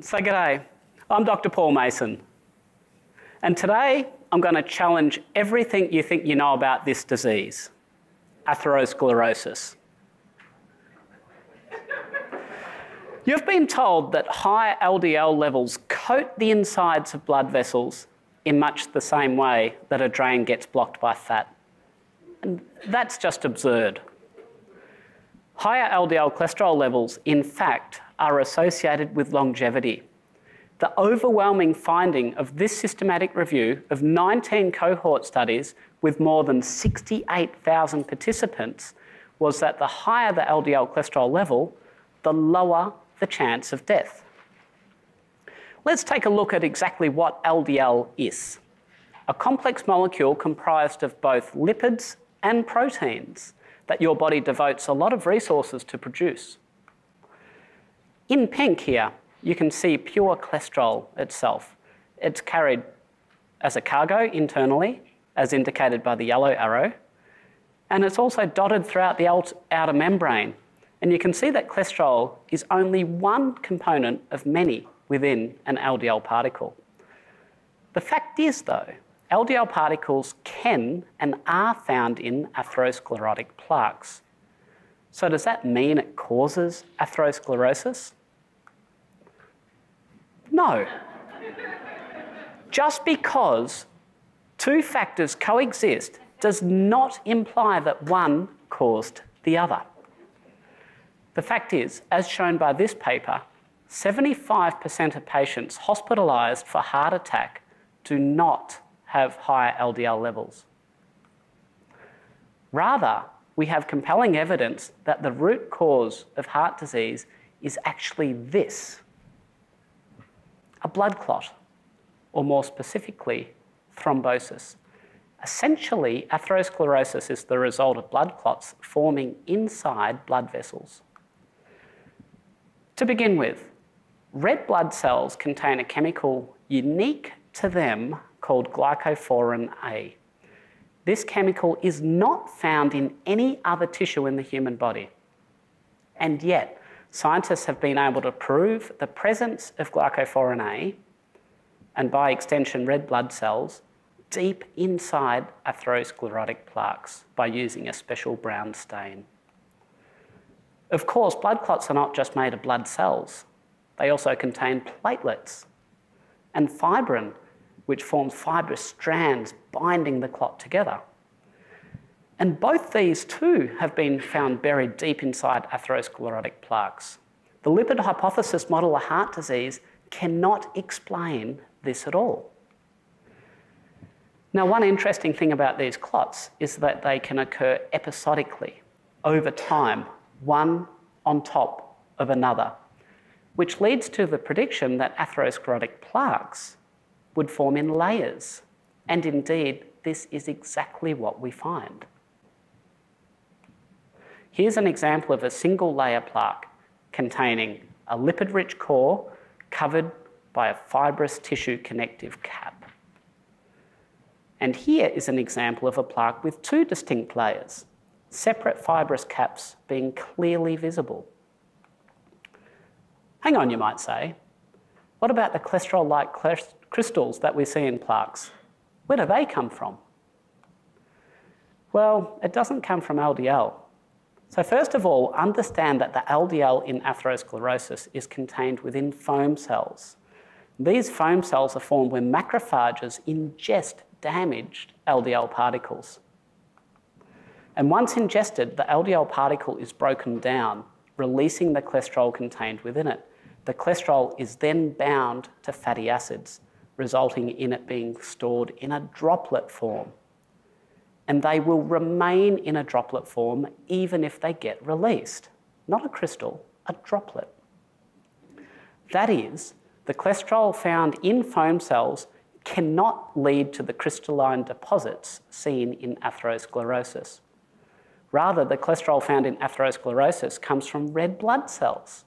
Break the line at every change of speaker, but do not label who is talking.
So, g'day. I'm Dr. Paul Mason. And today I'm going to challenge everything you think you know about this disease atherosclerosis. You've been told that high LDL levels coat the insides of blood vessels in much the same way that a drain gets blocked by fat. And that's just absurd. Higher LDL cholesterol levels, in fact, are associated with longevity. The overwhelming finding of this systematic review of 19 cohort studies with more than 68,000 participants was that the higher the LDL cholesterol level, the lower the chance of death. Let's take a look at exactly what LDL is. A complex molecule comprised of both lipids and proteins that your body devotes a lot of resources to produce. In pink here, you can see pure cholesterol itself. It's carried as a cargo internally, as indicated by the yellow arrow, and it's also dotted throughout the outer membrane and you can see that cholesterol is only one component of many within an LDL particle. The fact is, though, LDL particles can and are found in atherosclerotic plaques. So does that mean it causes atherosclerosis? No. Just because two factors coexist does not imply that one caused the other. The fact is, as shown by this paper, 75% of patients hospitalised for heart attack do not have high LDL levels. Rather, we have compelling evidence that the root cause of heart disease is actually this a blood clot, or more specifically, thrombosis. Essentially, atherosclerosis is the result of blood clots forming inside blood vessels. To begin with, red blood cells contain a chemical unique to them called glycophorin A. This chemical is not found in any other tissue in the human body. And yet, scientists have been able to prove the presence of glycophorin A, and by extension, red blood cells, deep inside atherosclerotic plaques by using a special brown stain. Of course, blood clots are not just made of blood cells. They also contain platelets and fibrin, which forms fibrous strands binding the clot together. And both these too have been found buried deep inside atherosclerotic plaques. The lipid hypothesis model of heart disease cannot explain this at all. Now, one interesting thing about these clots is that they can occur episodically over time one on top of another, which leads to the prediction that atherosclerotic plaques would form in layers. And indeed, this is exactly what we find. Here's an example of a single layer plaque containing a lipid-rich core covered by a fibrous tissue connective cap. And here is an example of a plaque with two distinct layers, separate fibrous caps being clearly visible. Hang on, you might say. What about the cholesterol-like crystals that we see in plaques? Where do they come from? Well, it doesn't come from LDL. So first of all, understand that the LDL in atherosclerosis is contained within foam cells. These foam cells are formed when macrophages ingest damaged LDL particles. And once ingested, the LDL particle is broken down, releasing the cholesterol contained within it. The cholesterol is then bound to fatty acids, resulting in it being stored in a droplet form. And they will remain in a droplet form even if they get released. Not a crystal, a droplet. That is, the cholesterol found in foam cells cannot lead to the crystalline deposits seen in atherosclerosis. Rather, the cholesterol found in atherosclerosis comes from red blood cells.